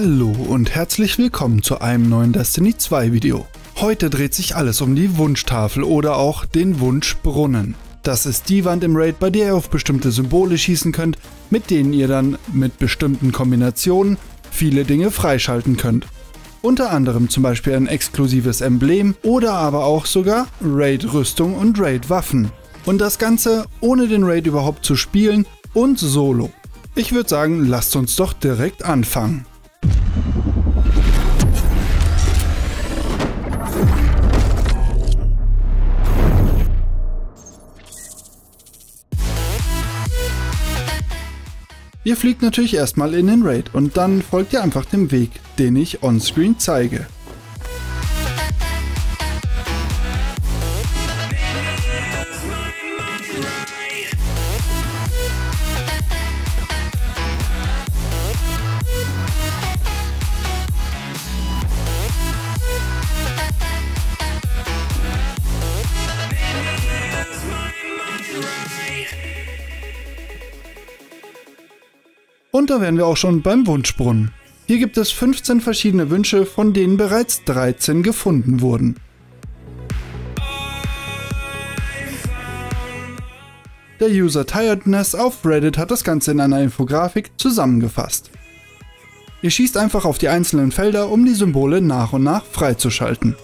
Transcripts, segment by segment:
Hallo und herzlich willkommen zu einem neuen Destiny 2 Video. Heute dreht sich alles um die Wunschtafel oder auch den Wunschbrunnen. Das ist die Wand im Raid, bei der ihr auf bestimmte Symbole schießen könnt, mit denen ihr dann mit bestimmten Kombinationen viele Dinge freischalten könnt. Unter anderem zum Beispiel ein exklusives Emblem oder aber auch sogar Raid-Rüstung und Raid-Waffen. Und das Ganze ohne den Raid überhaupt zu spielen und solo. Ich würde sagen, lasst uns doch direkt anfangen. Ihr fliegt natürlich erstmal in den Raid und dann folgt ihr einfach dem Weg, den ich onscreen zeige. Da wären wir auch schon beim Wunschbrunnen. Hier gibt es 15 verschiedene Wünsche, von denen bereits 13 gefunden wurden. Der User Tiredness auf Reddit hat das Ganze in einer Infografik zusammengefasst. Ihr schießt einfach auf die einzelnen Felder, um die Symbole nach und nach freizuschalten.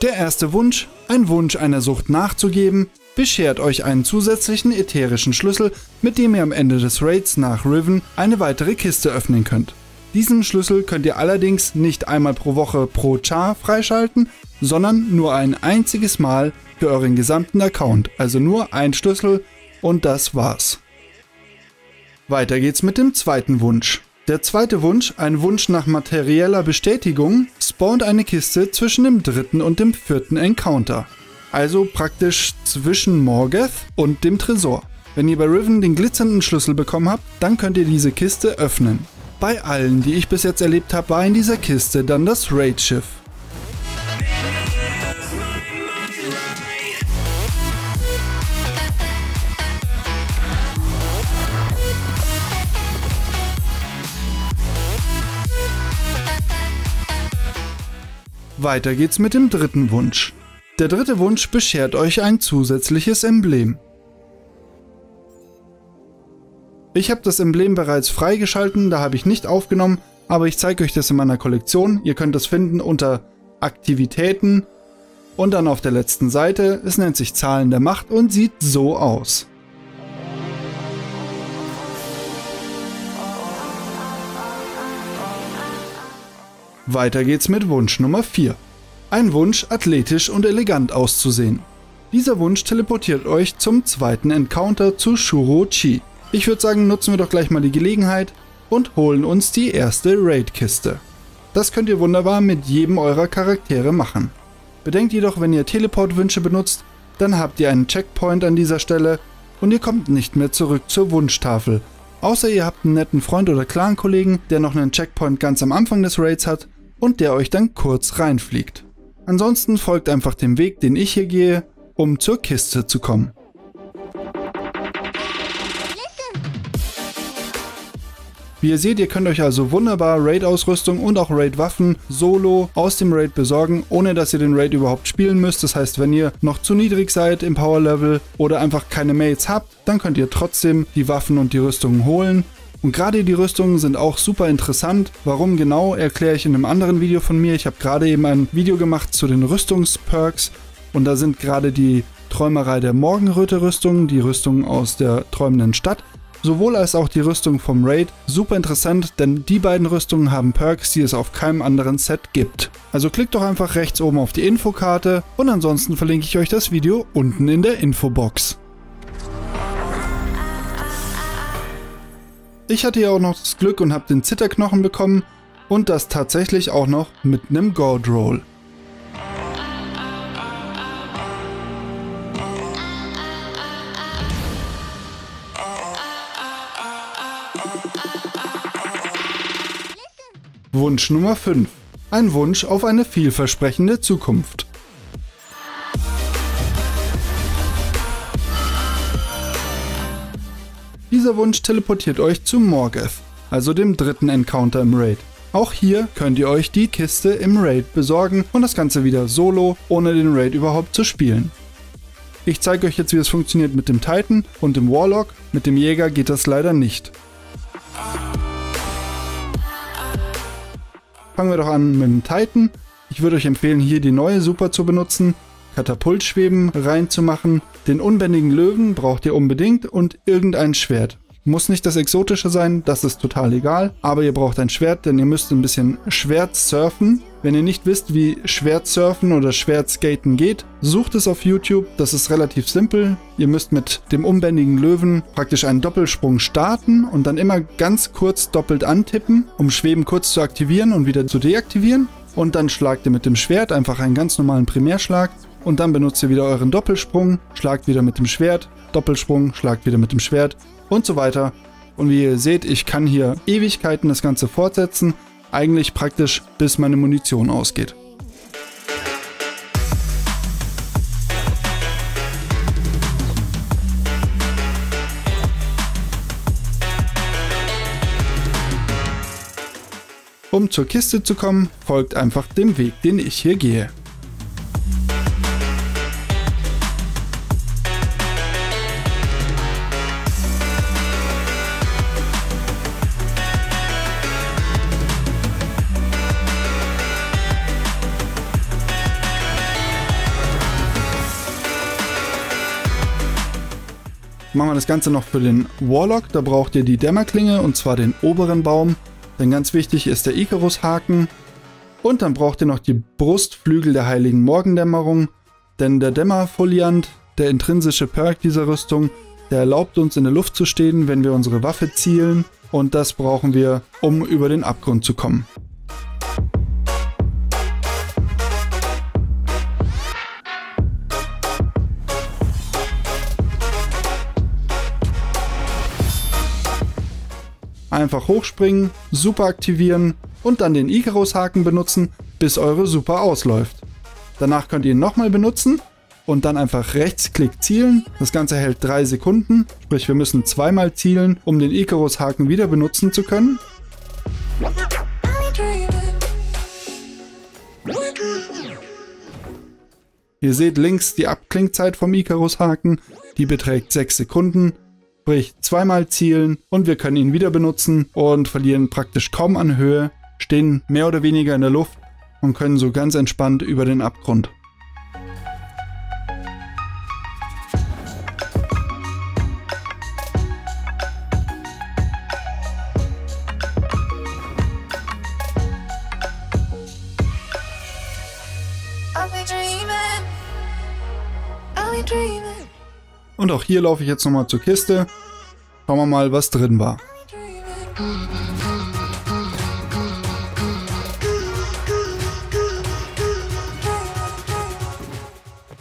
Der erste Wunsch, ein Wunsch einer Sucht nachzugeben, beschert euch einen zusätzlichen ätherischen Schlüssel, mit dem ihr am Ende des Raids nach Riven eine weitere Kiste öffnen könnt. Diesen Schlüssel könnt ihr allerdings nicht einmal pro Woche pro Char freischalten, sondern nur ein einziges Mal für euren gesamten Account, also nur ein Schlüssel und das war's. Weiter geht's mit dem zweiten Wunsch. Der zweite Wunsch, ein Wunsch nach materieller Bestätigung, spawnt eine Kiste zwischen dem dritten und dem vierten Encounter. Also praktisch zwischen Morgoth und dem Tresor. Wenn ihr bei Riven den glitzernden Schlüssel bekommen habt, dann könnt ihr diese Kiste öffnen. Bei allen, die ich bis jetzt erlebt habe, war in dieser Kiste dann das Raid-Schiff. Weiter geht's mit dem dritten Wunsch. Der dritte Wunsch beschert euch ein zusätzliches Emblem. Ich habe das Emblem bereits freigeschalten, da habe ich nicht aufgenommen, aber ich zeige euch das in meiner Kollektion. Ihr könnt es finden unter Aktivitäten und dann auf der letzten Seite. Es nennt sich Zahlen der Macht und sieht so aus. Weiter geht's mit Wunsch Nummer 4. Ein Wunsch, athletisch und elegant auszusehen. Dieser Wunsch teleportiert euch zum zweiten Encounter zu Shuro Chi. Ich würde sagen, nutzen wir doch gleich mal die Gelegenheit und holen uns die erste Raid-Kiste. Das könnt ihr wunderbar mit jedem eurer Charaktere machen. Bedenkt jedoch, wenn ihr Teleport-Wünsche benutzt, dann habt ihr einen Checkpoint an dieser Stelle und ihr kommt nicht mehr zurück zur Wunschtafel. Außer ihr habt einen netten Freund oder Clan-Kollegen, der noch einen Checkpoint ganz am Anfang des Raids hat und der euch dann kurz reinfliegt. Ansonsten folgt einfach dem Weg, den ich hier gehe, um zur Kiste zu kommen. Wie ihr seht, ihr könnt euch also wunderbar Raid-Ausrüstung und auch Raid-Waffen solo aus dem Raid besorgen, ohne dass ihr den Raid überhaupt spielen müsst. Das heißt, wenn ihr noch zu niedrig seid im Power-Level oder einfach keine Mates habt, dann könnt ihr trotzdem die Waffen und die Rüstungen holen und gerade die Rüstungen sind auch super interessant. Warum genau, erkläre ich in einem anderen Video von mir. Ich habe gerade eben ein Video gemacht zu den Rüstungsperks und da sind gerade die Träumerei der Morgenröte-Rüstung, die Rüstung aus der träumenden Stadt, sowohl als auch die Rüstung vom Raid. Super interessant, denn die beiden Rüstungen haben Perks, die es auf keinem anderen Set gibt. Also klickt doch einfach rechts oben auf die Infokarte und ansonsten verlinke ich euch das Video unten in der Infobox. Ich hatte ja auch noch das Glück und habe den Zitterknochen bekommen und das tatsächlich auch noch mit einem Gold Roll. Wunsch Nummer 5. Ein Wunsch auf eine vielversprechende Zukunft. Dieser Wunsch teleportiert euch zu Morgoth, also dem dritten Encounter im Raid. Auch hier könnt ihr euch die Kiste im Raid besorgen und das Ganze wieder solo, ohne den Raid überhaupt zu spielen. Ich zeige euch jetzt, wie es funktioniert mit dem Titan und dem Warlock. Mit dem Jäger geht das leider nicht. Fangen wir doch an mit dem Titan. Ich würde euch empfehlen, hier die neue Super zu benutzen, Katapultschweben reinzumachen. Den unbändigen Löwen braucht ihr unbedingt und irgendein Schwert. Muss nicht das Exotische sein, das ist total egal, aber ihr braucht ein Schwert, denn ihr müsst ein bisschen Schwert surfen. Wenn ihr nicht wisst, wie Schwertsurfen oder Schwertskaten geht, sucht es auf YouTube, das ist relativ simpel. Ihr müsst mit dem unbändigen Löwen praktisch einen Doppelsprung starten und dann immer ganz kurz doppelt antippen, um Schweben kurz zu aktivieren und wieder zu deaktivieren. Und dann schlagt ihr mit dem Schwert einfach einen ganz normalen Primärschlag und dann benutzt ihr wieder euren Doppelsprung, schlagt wieder mit dem Schwert, Doppelsprung, schlagt wieder mit dem Schwert und so weiter. Und wie ihr seht, ich kann hier Ewigkeiten das Ganze fortsetzen, eigentlich praktisch bis meine Munition ausgeht. Um zur Kiste zu kommen, folgt einfach dem Weg, den ich hier gehe. Machen wir das Ganze noch für den Warlock. Da braucht ihr die Dämmerklinge und zwar den oberen Baum. Denn ganz wichtig ist der Icarus-Haken. Und dann braucht ihr noch die Brustflügel der heiligen Morgendämmerung. Denn der Dämmerfoliant, der intrinsische Perk dieser Rüstung, der erlaubt uns in der Luft zu stehen, wenn wir unsere Waffe zielen. Und das brauchen wir, um über den Abgrund zu kommen. Einfach hochspringen, Super aktivieren und dann den Icarus-Haken benutzen, bis eure Super ausläuft. Danach könnt ihr ihn nochmal benutzen und dann einfach Rechtsklick zielen. Das Ganze hält 3 Sekunden, sprich wir müssen zweimal zielen, um den Icarus-Haken wieder benutzen zu können. Ihr seht links die Abklingzeit vom Icarus-Haken, die beträgt 6 Sekunden. Sprich, zweimal zielen und wir können ihn wieder benutzen und verlieren praktisch kaum an Höhe, stehen mehr oder weniger in der Luft und können so ganz entspannt über den Abgrund. Auch hier laufe ich jetzt nochmal zur Kiste. Schauen wir mal, was drin war.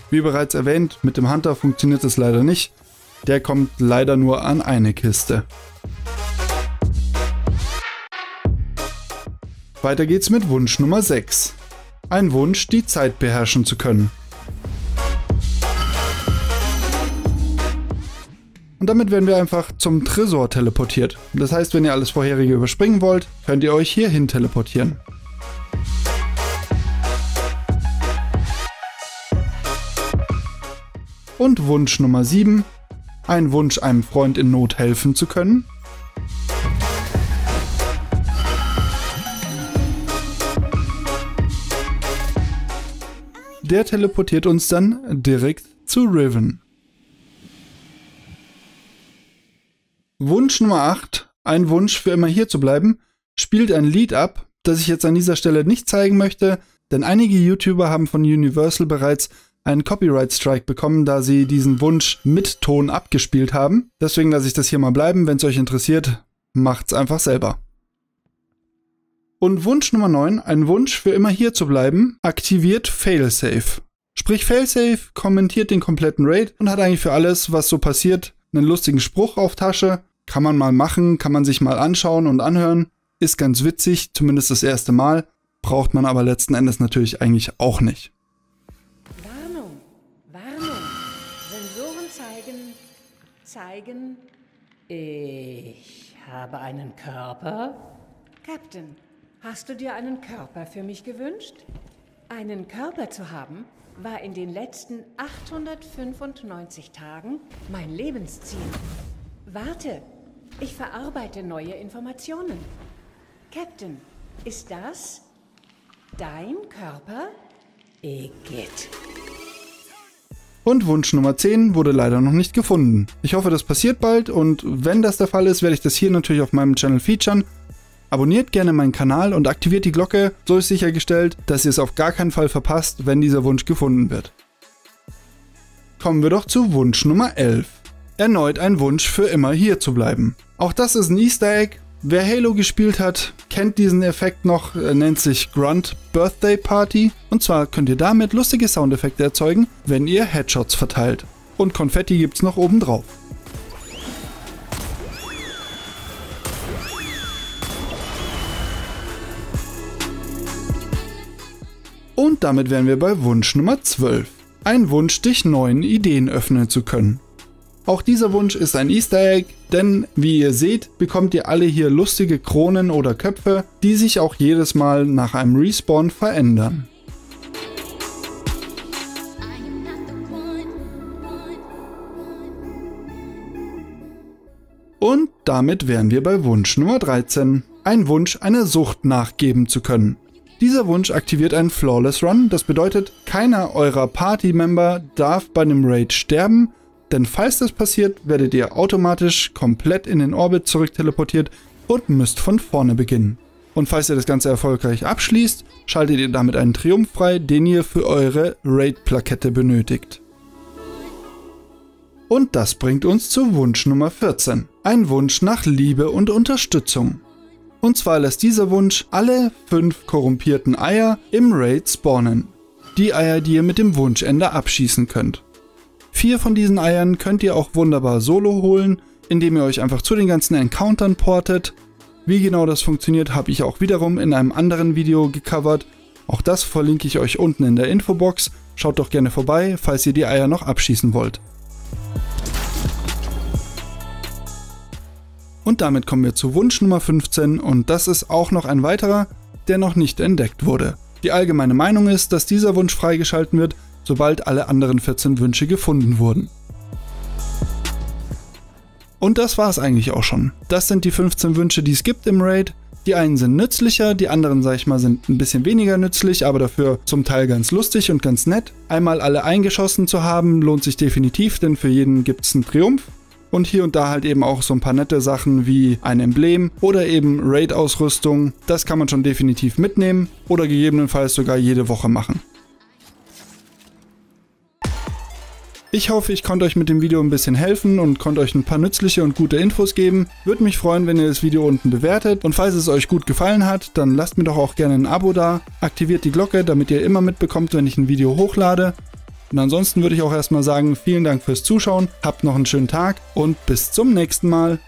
Wie bereits erwähnt, mit dem Hunter funktioniert es leider nicht. Der kommt leider nur an eine Kiste. Weiter geht's mit Wunsch Nummer 6. Ein Wunsch, die Zeit beherrschen zu können. Und damit werden wir einfach zum Tresor teleportiert. Das heißt, wenn ihr alles vorherige überspringen wollt, könnt ihr euch hierhin teleportieren. Und Wunsch Nummer 7. Ein Wunsch, einem Freund in Not helfen zu können. Der teleportiert uns dann direkt zu Riven. Wunsch Nummer 8, ein Wunsch für immer hier zu bleiben, spielt ein Lied ab, das ich jetzt an dieser Stelle nicht zeigen möchte, denn einige YouTuber haben von Universal bereits einen Copyright Strike bekommen, da sie diesen Wunsch mit Ton abgespielt haben. Deswegen lasse ich das hier mal bleiben. Wenn es euch interessiert, macht's einfach selber. Und Wunsch Nummer 9, ein Wunsch für immer hier zu bleiben, aktiviert Failsafe. Sprich Failsafe kommentiert den kompletten Raid und hat eigentlich für alles, was so passiert, einen lustigen Spruch auf Tasche kann man mal machen, kann man sich mal anschauen und anhören. Ist ganz witzig, zumindest das erste Mal. Braucht man aber letzten Endes natürlich eigentlich auch nicht. Warnung, Warnung. Sensoren zeigen, zeigen Ich habe einen Körper? Captain, hast du dir einen Körper für mich gewünscht? Einen Körper zu haben, war in den letzten 895 Tagen mein Lebensziel. Warte, ich verarbeite neue Informationen. Captain, ist das dein Körper? Igitt. Und Wunsch Nummer 10 wurde leider noch nicht gefunden. Ich hoffe, das passiert bald und wenn das der Fall ist, werde ich das hier natürlich auf meinem Channel featuren. Abonniert gerne meinen Kanal und aktiviert die Glocke, so ist sichergestellt, dass ihr es auf gar keinen Fall verpasst, wenn dieser Wunsch gefunden wird. Kommen wir doch zu Wunsch Nummer 11. Erneut ein Wunsch für immer hier zu bleiben. Auch das ist ein Easter Egg. Wer Halo gespielt hat, kennt diesen Effekt noch, nennt sich Grunt Birthday Party. Und zwar könnt ihr damit lustige Soundeffekte erzeugen, wenn ihr Headshots verteilt. Und Konfetti gibt's noch oben drauf. Und damit wären wir bei Wunsch Nummer 12. Ein Wunsch, dich neuen Ideen öffnen zu können. Auch dieser Wunsch ist ein Easter Egg, denn wie ihr seht, bekommt ihr alle hier lustige Kronen oder Köpfe, die sich auch jedes Mal nach einem Respawn verändern. Und damit wären wir bei Wunsch Nummer 13. Ein Wunsch, einer Sucht nachgeben zu können. Dieser Wunsch aktiviert einen Flawless Run, das bedeutet, keiner eurer Party-Member darf bei einem Raid sterben, denn falls das passiert, werdet ihr automatisch komplett in den Orbit zurückteleportiert und müsst von vorne beginnen. Und falls ihr das Ganze erfolgreich abschließt, schaltet ihr damit einen Triumph frei, den ihr für eure Raid-Plakette benötigt. Und das bringt uns zu Wunsch Nummer 14. Ein Wunsch nach Liebe und Unterstützung. Und zwar lässt dieser Wunsch alle fünf korrumpierten Eier im Raid spawnen. Die Eier, die ihr mit dem Wunschende abschießen könnt. Vier von diesen Eiern könnt ihr auch wunderbar solo holen, indem ihr euch einfach zu den ganzen Encountern portet. Wie genau das funktioniert, habe ich auch wiederum in einem anderen Video gecovert. Auch das verlinke ich euch unten in der Infobox. Schaut doch gerne vorbei, falls ihr die Eier noch abschießen wollt. Und damit kommen wir zu Wunsch Nummer 15 und das ist auch noch ein weiterer, der noch nicht entdeckt wurde. Die allgemeine Meinung ist, dass dieser Wunsch freigeschalten wird, sobald alle anderen 14 Wünsche gefunden wurden. Und das war es eigentlich auch schon. Das sind die 15 Wünsche, die es gibt im Raid. Die einen sind nützlicher, die anderen, sag ich mal, sind ein bisschen weniger nützlich, aber dafür zum Teil ganz lustig und ganz nett. Einmal alle eingeschossen zu haben, lohnt sich definitiv, denn für jeden gibt es einen Triumph und hier und da halt eben auch so ein paar nette Sachen wie ein Emblem oder eben Raid-Ausrüstung. Das kann man schon definitiv mitnehmen oder gegebenenfalls sogar jede Woche machen. Ich hoffe, ich konnte euch mit dem Video ein bisschen helfen und konnte euch ein paar nützliche und gute Infos geben. Würde mich freuen, wenn ihr das Video unten bewertet und falls es euch gut gefallen hat, dann lasst mir doch auch gerne ein Abo da, aktiviert die Glocke, damit ihr immer mitbekommt, wenn ich ein Video hochlade und ansonsten würde ich auch erstmal sagen, vielen Dank fürs Zuschauen, habt noch einen schönen Tag und bis zum nächsten Mal.